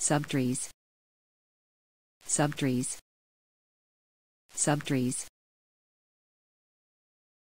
Subtrees. Subtrees. Subtrees.